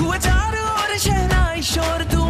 हुआ चारों ओर शहनाई शोर तू